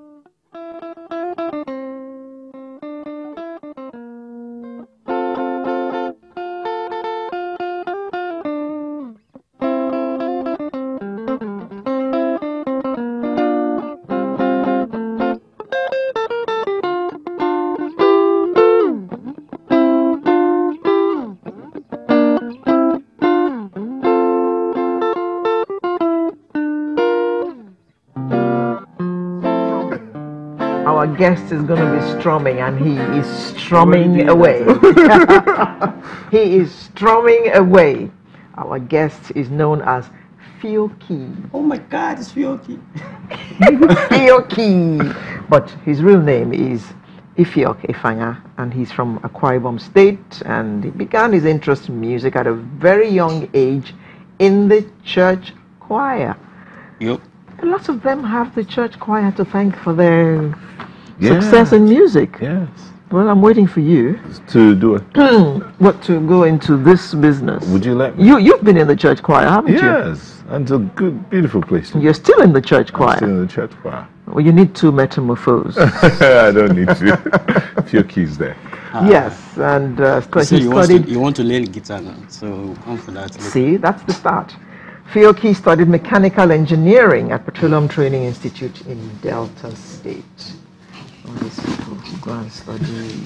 Our guest is going to be strumming, and he is strumming away. he is strumming away. Our guest is known as Fiokee. Oh my God, it's Fiokee. Fiokee. But his real name is Ifiok Ifanya, and he's from Akwa Ibom State. And he began his interest in music at a very young age in the church choir. Yep. A lot of them have the church choir to thank for their Yeah. success in music. Yes. Well, I'm waiting for you. To do it. What to go into this business? Would you let me? You you've been in the church choir, haven't you? Yes. And it's a good, beautiful place. to you? be. You're still in the church I'm choir. Still in the church choir. Well, you need to metamorphose. I don't need to. Few keys there. yes, and uh, So he you want, to, you want to learn guitar now, so come for that. See, that's the start. Fiokee studied mechanical engineering at Petroleum Training Institute in Delta State. All these people who go and study,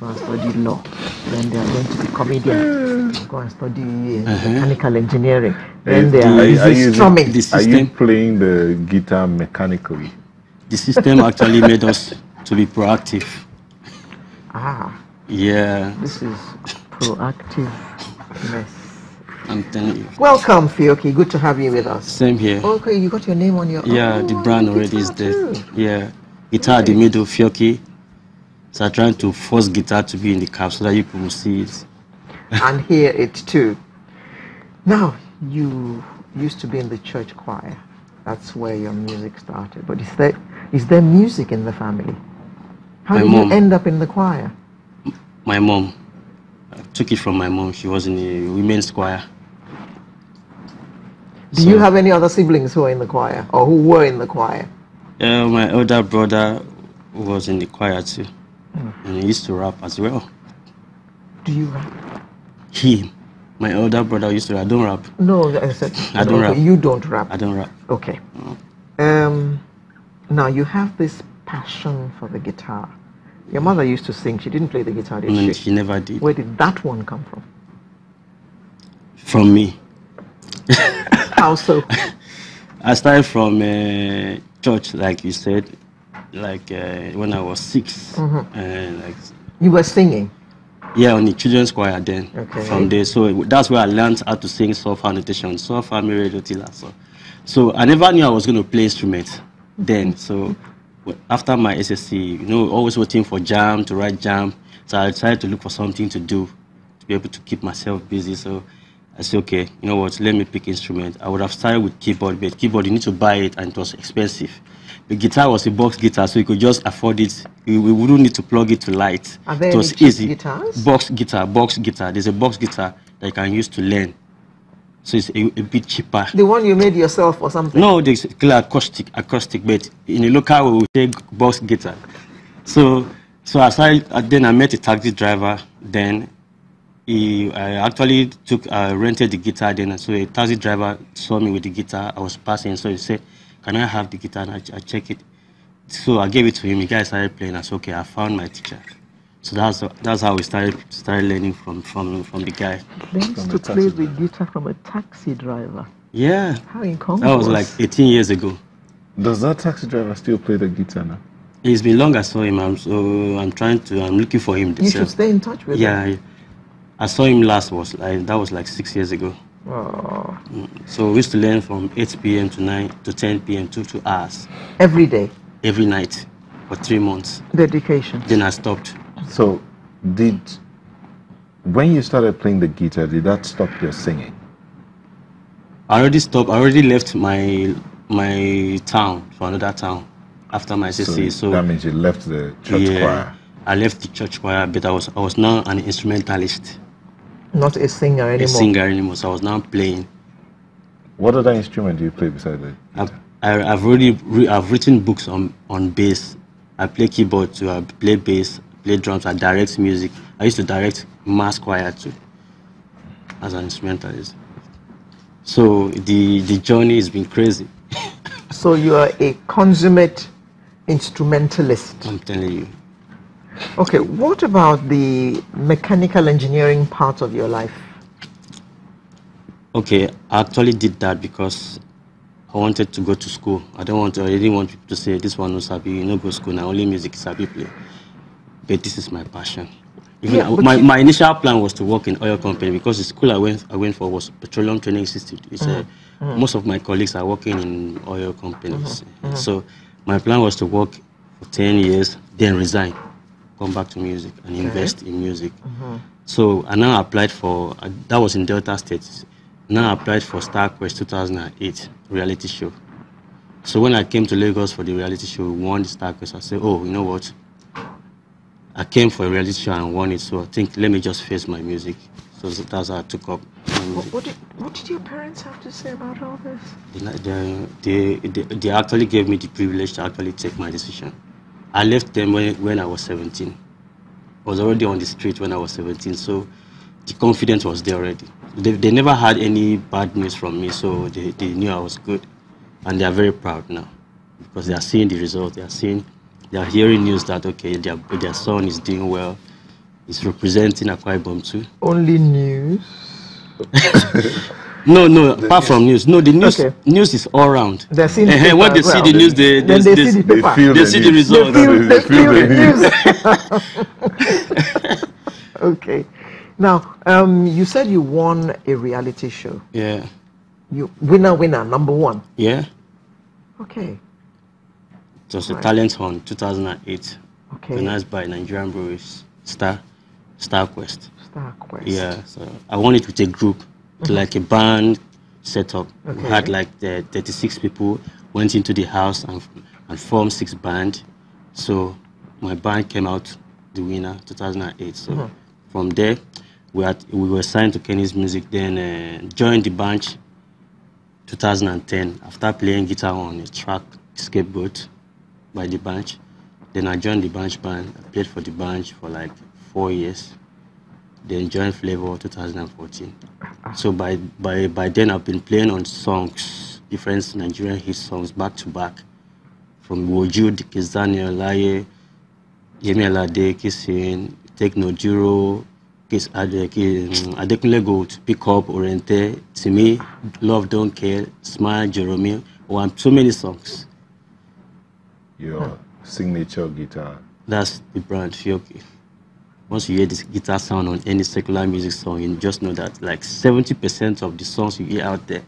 go and study law, then they are going to be comedians. Go and study uh, mechanical engineering, then they are Are you- are busy you- strumming. This Are you playing the guitar mechanically? the system actually made us to be proactive. Ah, Yeah, this is proactiveness. I'm telling you. Welcome, Fiokee. Good to have you with us. Same here. Okay, you got your name on your. Yeah, the oh, brand already is there. Yeah, guitar at the middle, Fiokee. So I'm trying to force guitar to be in the cap so that you can see it. and hear it too. Now, you used to be in the church choir. That's where your music started. But is there is there music in the family? How My did mom. you end up in the choir? My mom, I took it from my mom. She was in the women's choir. Do So- you have any other siblings who are in the choir or who were in the choir? Uh, my older brother was in the choir too, Hmm. and he used to rap as well. Do you rap? He, my older brother used to rap. I don't rap. No, I said I don't okay, rap. You don't rap. I don't rap. Okay. Um, now you have this passion for the guitar. Your mother used to sing. She didn't play the guitar, did she? she never did. Where did that one come from? From me, How so? I started from uh, church, like you said, like uh, when I was 6 Mm-hmm. and like You were singing. yeah, on the children's choir. Then Okay. from there, so that's where I learned how to sing soft notation, soft family radio. So, so I never knew I was going to play instrument then. So after my SSC, you know, always waiting for JAMB to write JAMB. So I decided to look for something to do to be able to keep myself busy. So I said, okay, you know what, let me pick instrument. I would have started with keyboard, but keyboard you need to buy it and it was expensive. The guitar was a box guitar, so you could just afford it. We, we wouldn't need to plug it to light. Are there it was easy. guitars? Box guitar, box guitar. There's a box guitar that you can use to learn. So it's a, a bit cheaper. The one you made yourself or something? No, there's clear acoustic, acoustic, but in a local we say box guitar. So, so I started, uh, then I met a taxi driver. Then he, I actually took, uh, rented the guitar. Then so a taxi driver saw me with the guitar. I was passing, so he said, "Can I have the guitar?" And I, I check it. So I gave it to him. The guy started playing. I said, "Okay, I found my teacher." So that's that's how we started started learning from from from the guy. Learns to play the guitar from a taxi driver. Yeah, How incongruous. that was like 18 years ago. Does that taxi driver still play the guitar now? It's been long I saw him. I'm so I'm trying to. I'm looking for him. You should stay in touch with him. Yeah, I- I saw him last was like that was like six years ago. Oh, So we used to learn from 8 p.m. to 9 to 10 p.m. two two hours every day. every night for three months. Dedication. Then I stopped. So, did when you started playing the guitar, did that stop your singing? I already stopped. I already left my my town for another town after my SSC. So, that means you left the church yeah, choir. I left the church choir, but I was I was now an instrumentalist, Not a singer anymore. a singer anymore. So I was now playing. What other instrument do you play beside the I, guitar? I, I've already re- I've written books on on bass. I play keyboard too. I play bass, play drums. I direct music. I used to direct mass choir too, as an instrumentalist. So the the journey has been crazy. So you are a consummate instrumentalist. I'm telling you. Okay, what about the mechanical engineering part of your life? Okay, I actually did that because I wanted to go to school. I don't want to, I didn't want people to say this one no sabi, you no go school now, only music is sabi play. But this is my passion. Even Yeah, my, my initial plan was to work in oil company because the school I went I went for was Petroleum Training Institute. It's a, Mm-hmm. most of my colleagues are working in oil companies. So my plan was to work for 10 years, then resign, come back to music and invest in music. Mm-hmm. So I now applied for, uh, that was in Delta State. Now I applied for Star Quest 2008 reality show. So when I came to Lagos for the reality show, we won the Star Quest, I said, oh, you know what? I came for a reality show and won it, so I think let me just face my music. So that's how I took up What, what, did, what did your parents have to say about all this? They, they, they, they actually gave me the privilege to actually take my decision. I left them when, when I was 17. I was already on the street when I was 17, so the confidence was there already. They, they never had any bad news from me, so they, they knew I was good. And they are very proud now because they are seeing the result. They are seeing, they are hearing news that, okay, their, their son is doing well. He's representing Akwa Ibom too. Only news. No, no, apart from news. No, the news Okay. news is all round. They're seeing the Eh, eh, when they see well. the news, they, they, they they, see the They feel They the see the news. They result. feel, they They feel feel the the news. okay. Now, um, you said you won a reality show. Yeah, You winner, winner, number one. yeah. Okay. It was a Right. talent hunt, 2008, Okay. organized by Nigerian Breweries Star Star Quest. Star Quest. Yeah, so I won it with a group, like a band setup. We had like the 36 people went into the house and and formed six band. So my band came out the winner 2008. So from there, we had we were signed to Kennis Music. Then uh, joined the bunch 2010 after playing guitar on a track Scapegoat by the bunch. Then I joined the bunch band. I played for the bunch for like four years. Then joined Flavour 2014. So by by by then I've been playing on songs, different Nigerian hit songs back to back, from Woju, Kizani Olaye, Yemi Alade, Kissing, Take No Juro, Kiss Ade- Ki- mm, Adekunle Gold, Pick Up, Orente, To Me, Love Don't Care, Smile, Jerome, one so many songs. Your signature guitar. That's the brand Fiokee. Once you hear this guitar sound on any secular music song, you just know that like 70% of the songs you hear out there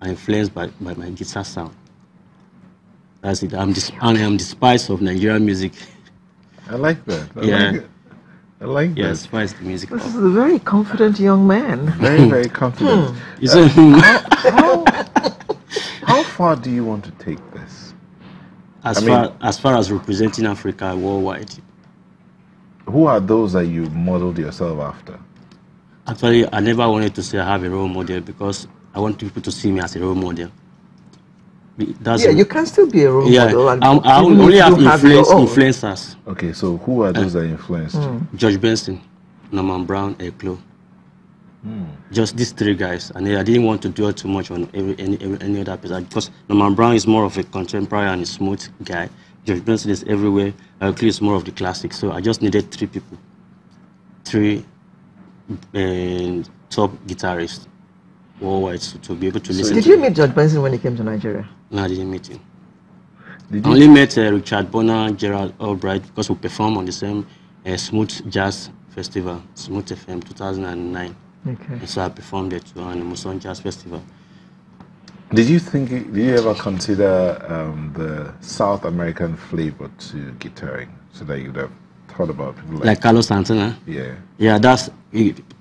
are influenced by, by my guitar sound. That's it. I'm the, I am the spice of Nigerian music. I like that. I Yeah. like it. I like Yeah, that. spice the music. This up. is a very confident young man. Very, very hmm. confident. Hmm. You uh, see- How, how far do you want to take this? as I mean- as far as representing Africa worldwide, Who are those that you modeled yourself after? actually, I never wanted to say I have a role model because I want people to see me as a role model. That's Yeah, you can still be a role yeah. model. And I'm- I even only you have influence, own. influencers. Okay, so who are those that influenced hmm. you? George Benson, Norman Brown, Earl Klugh. Hmm. Just these three guys, and I didn't want to dwell too much on every, any every, any other person because Norman Brown is more of a contemporary and a smooth guy. George Benson is everywhere. Earl Klugh is more of the classic. So I just needed three people, three uh, top guitarists worldwide to, to be able to listen. Did to you them. meet George Benson when he came to Nigeria? No, I didn't meet him. Did I you? only met uh, Richard Bona, Gerald Albright because we performed on the same uh, Smooth Jazz Festival, Smooth FM 2009. Okay. And so I performed there too on the Muson Jazz Festival. Did you think? Did you ever consider um, the South American flavor to guitaring, so that you'd have thought about people like, Like Carlos Santana. yeah, Yeah, that's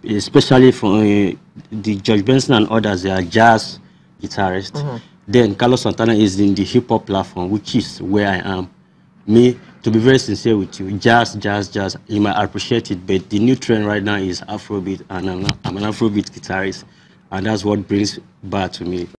especially for uh, the George Benson and others, they are jazz guitarists. Then Carlos Santana is in the hip hop platform, which is where I am. Me, to be very sincere with you, jazz, jazz, jazz, you might appreciate it, but the new trend right now is Afrobeat, and I'm, I'm an Afrobeat guitarist, and that's what brings back to me.